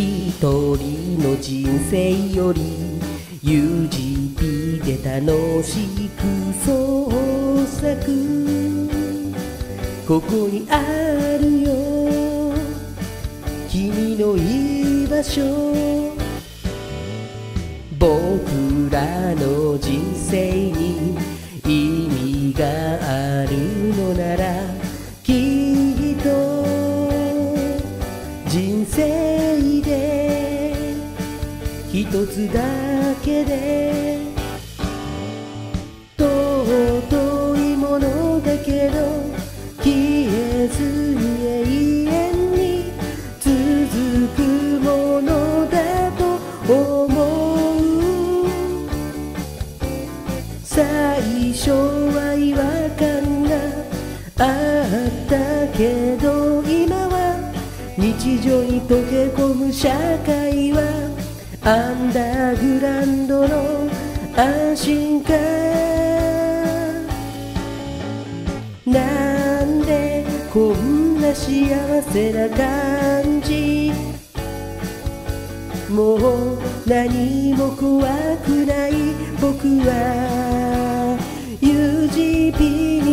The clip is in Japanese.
一人の人生より UGP で楽しく創作。ここにあるよ。君の居場所。僕らの人生に意味があるのならきっと人生一つだけで尊いものだけど消えずに永遠に続くものだと思う。最初は違和感があったけど今は日常に溶け込む社会はアンダーグラウンドの安心感なんでこんな幸せな感じ？もう何も怖くない僕は。UGP に